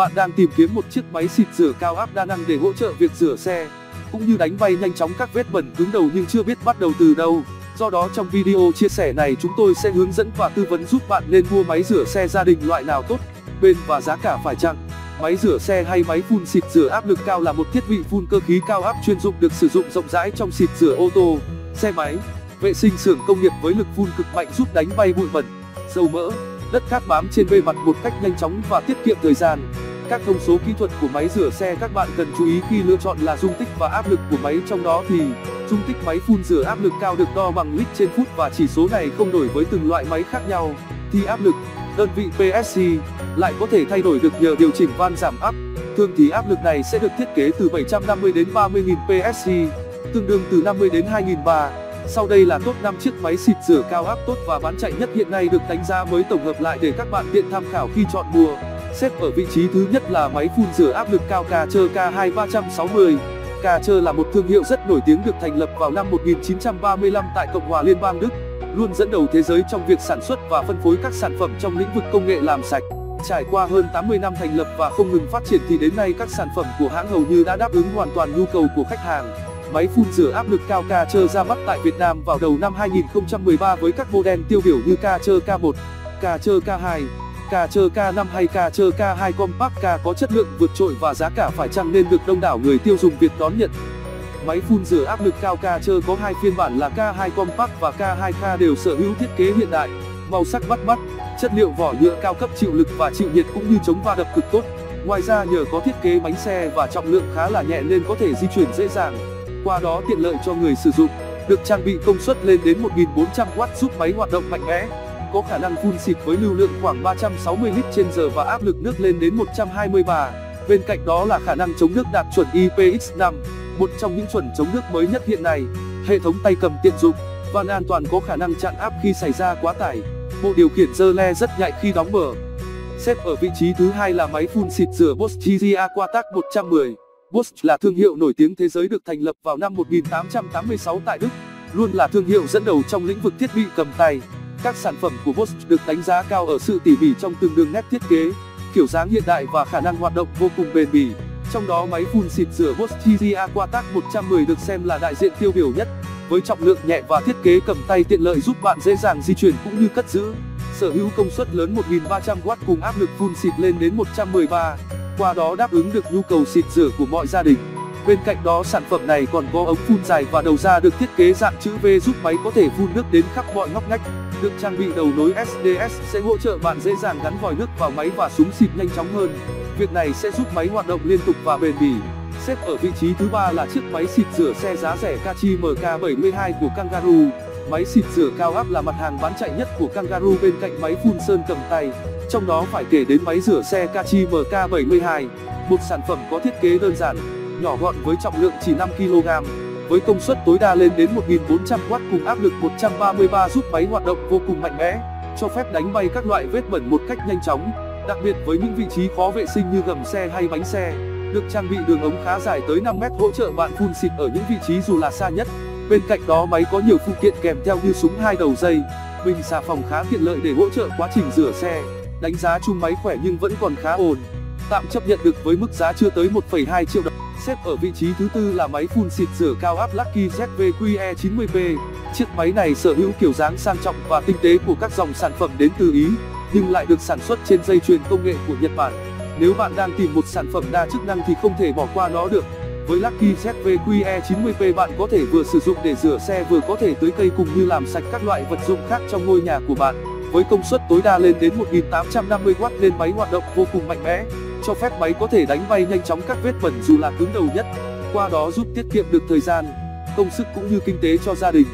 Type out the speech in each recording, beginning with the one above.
Bạn đang tìm kiếm một chiếc máy xịt rửa cao áp đa năng để hỗ trợ việc rửa xe, cũng như đánh bay nhanh chóng các vết bẩn cứng đầu nhưng chưa biết bắt đầu từ đâu. Do đó trong video chia sẻ này chúng tôi sẽ hướng dẫn và tư vấn giúp bạn nên mua máy rửa xe gia đình loại nào tốt, bền và giá cả phải chăng. Máy rửa xe hay máy phun xịt rửa áp lực cao là một thiết bị phun cơ khí cao áp chuyên dụng được sử dụng rộng rãi trong xịt rửa ô tô, xe máy, vệ sinh xưởng công nghiệp với lực phun cực mạnh giúp đánh bay bụi bẩn, dầu mỡ, đất cát bám trên bề mặt một cách nhanh chóng và tiết kiệm thời gian. Các thông số kỹ thuật của máy rửa xe các bạn cần chú ý khi lựa chọn là dung tích và áp lực của máy trong đó thì dung tích máy phun rửa áp lực cao được đo bằng lít trên phút và chỉ số này không đổi với từng loại máy khác nhau. Thì áp lực, đơn vị PSC, lại có thể thay đổi được nhờ điều chỉnh van giảm áp. Thường thì áp lực này sẽ được thiết kế từ 750 đến 30.000 PSC, tương đương từ 50 đến 2.000 bar Sau đây là top 5 chiếc máy xịt rửa cao áp tốt và bán chạy nhất hiện nay được đánh giá mới tổng hợp lại để các bạn tiện tham khảo khi chọn mua. Xếp ở vị trí thứ nhất là máy phun rửa áp lực cao Karcher K2360. Karcher là một thương hiệu rất nổi tiếng được thành lập vào năm 1935 tại Cộng hòa Liên bang Đức, luôn dẫn đầu thế giới trong việc sản xuất và phân phối các sản phẩm trong lĩnh vực công nghệ làm sạch. Trải qua hơn 80 năm thành lập và không ngừng phát triển thì đến nay các sản phẩm của hãng hầu như đã đáp ứng hoàn toàn nhu cầu của khách hàng. Máy phun rửa áp lực cao Karcher ra mắt tại Việt Nam vào đầu năm 2013 với các model tiêu biểu như Karcher K1, Karcher K2, Karcher K5 hay Karcher K2 Compact K có chất lượng vượt trội và giá cả phải chăng nên được đông đảo người tiêu dùng Việt đón nhận. Máy phun rửa áp lực cao Karcher có hai phiên bản là K2 Compact và K2K đều sở hữu thiết kế hiện đại, màu sắc bắt mắt, chất liệu vỏ nhựa cao cấp chịu lực và chịu nhiệt cũng như chống va đập cực tốt. Ngoài ra nhờ có thiết kế bánh xe và trọng lượng khá là nhẹ nên có thể di chuyển dễ dàng, qua đó tiện lợi cho người sử dụng. Được trang bị công suất lên đến 1400W giúp máy hoạt động mạnh mẽ có khả năng phun xịt với lưu lượng khoảng 360 lít trên giờ và áp lực nước lên đến 120 bar. Bên cạnh đó là khả năng chống nước đạt chuẩn IPX5, một trong những chuẩn chống nước mới nhất hiện nay. Hệ thống tay cầm tiện dụng, van an toàn có khả năng chặn áp khi xảy ra quá tải. Bộ điều khiển dơ le rất nhạy khi đóng mở. Xếp ở vị trí thứ hai là máy phun xịt rửa Bosch GZ Aquatac 110. Bosch là thương hiệu nổi tiếng thế giới được thành lập vào năm 1886 tại Đức, luôn là thương hiệu dẫn đầu trong lĩnh vực thiết bị cầm tay. Các sản phẩm của Bosch được đánh giá cao ở sự tỉ mỉ trong từng đường nét thiết kế, kiểu dáng hiện đại và khả năng hoạt động vô cùng bền bỉ. Trong đó máy phun xịt rửa Bosch GZ Aquatac 110 được xem là đại diện tiêu biểu nhất, với trọng lượng nhẹ và thiết kế cầm tay tiện lợi giúp bạn dễ dàng di chuyển cũng như cất giữ. Sở hữu công suất lớn 1300W cùng áp lực phun xịt lên đến 113, qua đó đáp ứng được nhu cầu xịt rửa của mọi gia đình. Bên cạnh đó sản phẩm này còn có ống phun dài và đầu ra được thiết kế dạng chữ V giúp máy có thể phun nước đến khắp mọi ngóc ngách. Được trang bị đầu nối SDS sẽ hỗ trợ bạn dễ dàng gắn vòi nước vào máy và súng xịt nhanh chóng hơn. Việc này sẽ giúp máy hoạt động liên tục và bền bỉ. Xếp ở vị trí thứ ba là chiếc máy xịt rửa xe giá rẻ Kachi MK72 của Kangaroo. Máy xịt rửa cao áp là mặt hàng bán chạy nhất của Kangaroo bên cạnh máy phun sơn cầm tay. Trong đó phải kể đến máy rửa xe Kachi MK72, một sản phẩm có thiết kế đơn giản, nhỏ gọn với trọng lượng chỉ 5 kg với công suất tối đa lên đến 1400W cùng áp lực 133 giúp máy hoạt động vô cùng mạnh mẽ, cho phép đánh bay các loại vết bẩn một cách nhanh chóng, đặc biệt với những vị trí khó vệ sinh như gầm xe hay bánh xe. Được trang bị đường ống khá dài tới 5 mét hỗ trợ bạn phun xịt ở những vị trí dù là xa nhất. Bên cạnh đó máy có nhiều phụ kiện kèm theo như súng hai đầu dây, bình xà phòng khá tiện lợi để hỗ trợ quá trình rửa xe. Đánh giá chung máy khỏe nhưng vẫn còn khá ổn. Tạm chấp nhận được với mức giá chưa tới 1,2 triệu đồng. Xếp ở vị trí thứ tư là máy phun xịt rửa cao áp Lucky ZVQE 90P. Chiếc máy này sở hữu kiểu dáng sang trọng và tinh tế của các dòng sản phẩm đến từ Ý, nhưng lại được sản xuất trên dây chuyền công nghệ của Nhật Bản. Nếu bạn đang tìm một sản phẩm đa chức năng thì không thể bỏ qua nó được. Với Lucky ZVQE 90P bạn có thể vừa sử dụng để rửa xe vừa có thể tưới cây cùng như làm sạch các loại vật dụng khác trong ngôi nhà của bạn. Với công suất tối đa lên đến 1850W nên máy hoạt động vô cùng mạnh mẽ cho phép máy có thể đánh bay nhanh chóng các vết bẩn dù là cứng đầu nhất, qua đó giúp tiết kiệm được thời gian, công sức cũng như kinh tế cho gia đình.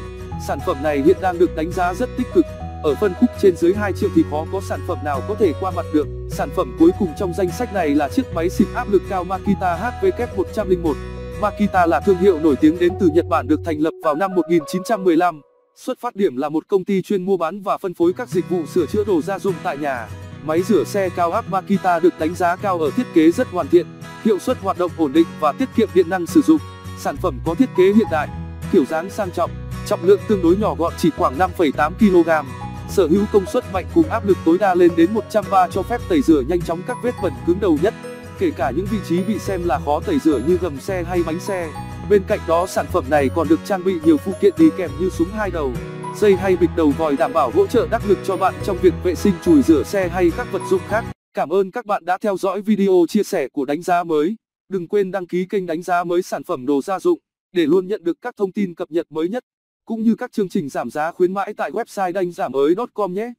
Sản phẩm này hiện đang được đánh giá rất tích cực, ở phân khúc trên dưới 2 triệu thì khó có sản phẩm nào có thể qua mặt được. Sản phẩm cuối cùng trong danh sách này là chiếc máy xịt áp lực cao Makita HVK101 Makita là thương hiệu nổi tiếng đến từ Nhật Bản được thành lập vào năm 1915 xuất phát điểm là một công ty chuyên mua bán và phân phối các dịch vụ sửa chữa đồ gia dụng tại nhà. Máy rửa xe cao áp Makita được đánh giá cao ở thiết kế rất hoàn thiện, hiệu suất hoạt động ổn định và tiết kiệm điện năng sử dụng. Sản phẩm có thiết kế hiện đại, kiểu dáng sang trọng, trọng lượng tương đối nhỏ gọn chỉ khoảng 5,8 kg. Sở hữu công suất mạnh cùng áp lực tối đa lên đến 103 cho phép tẩy rửa nhanh chóng các vết bẩn cứng đầu nhất. kể cả những vị trí bị xem là khó tẩy rửa như gầm xe hay bánh xe bên cạnh đó sản phẩm này còn được trang bị nhiều phụ kiện đi kèm như súng hai đầu dây hay bịch đầu vòi đảm bảo hỗ trợ đắc lực cho bạn trong việc vệ sinh, chùi rửa xe hay các vật dụng khác. Cảm ơn các bạn đã theo dõi video chia sẻ của đánh giá mới. Đừng quên đăng ký kênh đánh giá mới sản phẩm đồ gia dụng để luôn nhận được các thông tin cập nhật mới nhất, cũng như các chương trình giảm giá khuyến mãi tại website đánh giá mới com nhé.